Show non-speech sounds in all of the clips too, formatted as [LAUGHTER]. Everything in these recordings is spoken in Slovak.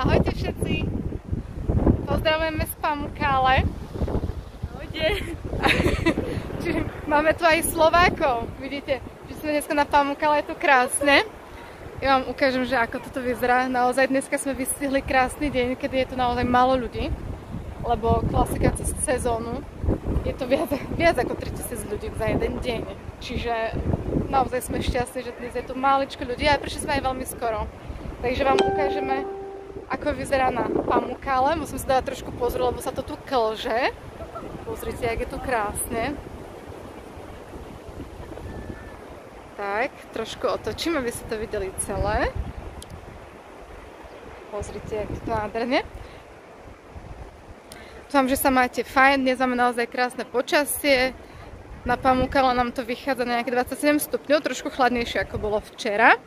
Ahojte všetci. Pozdravujeme z Pamukále. Ahojte. [LAUGHS] Čiže máme tu aj Slovákov. Vidíte, že sme dneska na Pamukále, je tu krásne. Ja vám ukážem, že ako toto vyzerá. Naozaj dneska sme vystihli krásny deň, kedy je tu naozaj málo ľudí. Lebo klasika cez sezónu je to viac, viac ako 3000 ľudí za jeden deň. Čiže naozaj sme šťastní, že dnes je tu máličko ľudí a prišli sme aj veľmi skoro. Takže vám ukážeme, ako vyzerá na Pamukále. Musím si dať trošku pozrieť, lebo sa to tu klže. Pozrite, jak je tu krásne. Tak, trošku otočím, aby ste to videli celé. Pozrite, jak to nádherne. Dúfam, že sa máte fajn, dnes máme naozaj krásne počasie. Na Pamukala nám to vychádza na nejaké 27 stupňov, trošku chladnejšie ako bolo včera.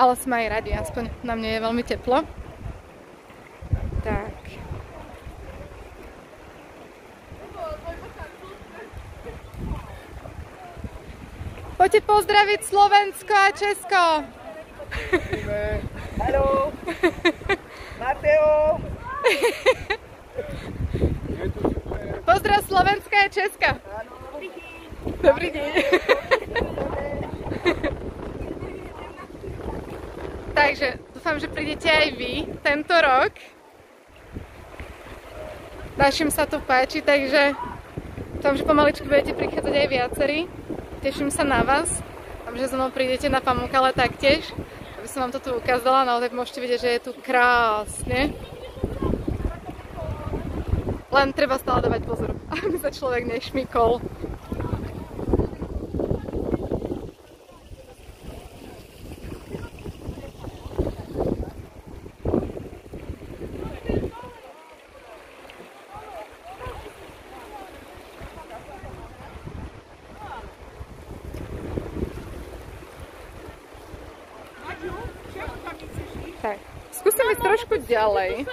Ale sme aj radi, aspoň na mne je veľmi teplo. Tak. Poďte pozdraviť Slovensko a Česko. Haló! [LAUGHS] Mateo! Pozdrav Slovenska a Česka. Dobrý deň. Takže dúfam, že prídete aj vy tento rok. Našim sa tu páči, takže dúfam, že pomaličky budete prichádzať aj viacerí. Teším sa na vás. Dúfam, že so mnou prídete na Pamukale taktiež, aby som vám to tu ukázala. Naozaj môžete vidieť, že je tu krásne. Len treba stále dávať pozor, [LAUGHS] aby sa človek nešmykol. Tak, skúsim ísť trošku ďalej.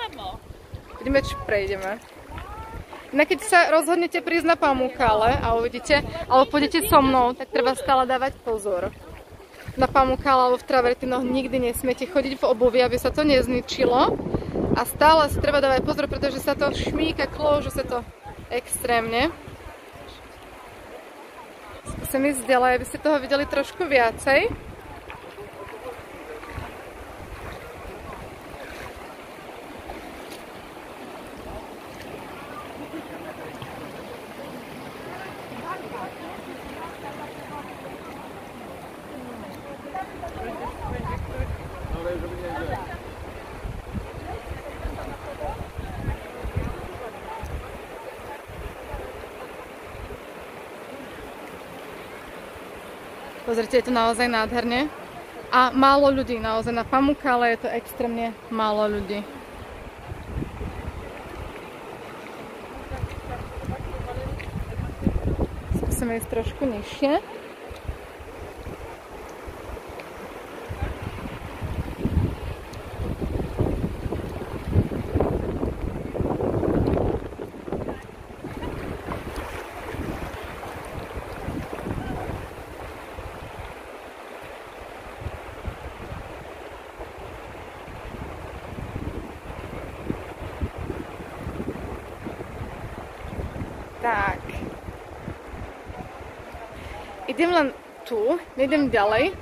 Vidíme, či prejdeme. No keď sa rozhodnete prísť na Pamukale a uvidíte, alebo pôjdete so mnou, tak treba stále dávať pozor. Na Pamukale alebo v travertinoch nikdy nesmiete chodiť v obuvi, aby sa to nezničilo. A stále si treba dávať pozor, pretože sa to šmíka, klóžu sa to extrémne. Skúsim ísť ďalej, aby ste toho videli trošku viacej. Pozrite, je to naozaj nádherne. A málo ľudí, naozaj na Pamukale je to extrémne málo ľudí. Skúsime ísť trošku nižšie. Tak. Idem len tu, nejdem ďalej.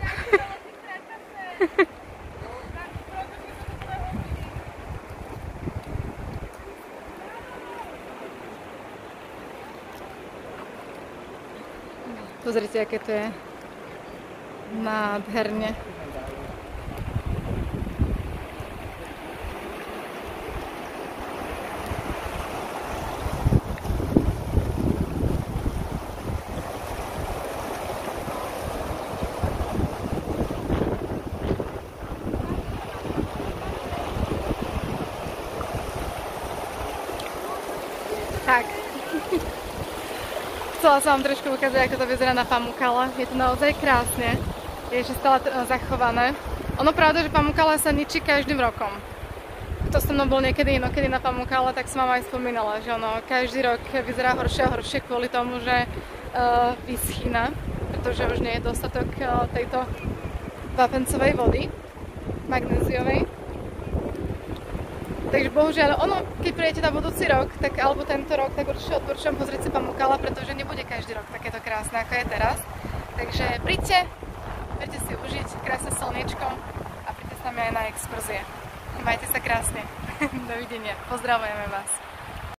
Pozrite, aké to je nádherne. Tak. Chcela som vám trošku ukázať, ako to vyzerá na Pamukale. Je to naozaj krásne. Je ešte stále zachované. Ono pravda, že Pamukale sa ničí každým rokom. Kto so mnou bol niekedy inokedy na Pamukale, tak som vám aj spomínala, že ono každý rok vyzerá horšie a horšie kvôli tomu, že uh, vyschýna, pretože už nie je dostatok uh, tejto vapencovej vody, magnéziovej. Takže bohužiaľ, ono, keď prídete na budúci rok, tak, alebo tento rok, tak určite odporúčam pozrieť si Pamukala, pretože nebude každý rok takéto krásne, ako je teraz. Takže príďte, príďte si užiť krásne slniečko a príďte s nami aj na exkurzie. Majte sa krásne. [LAUGHS] Dovidenia. Pozdravujeme vás.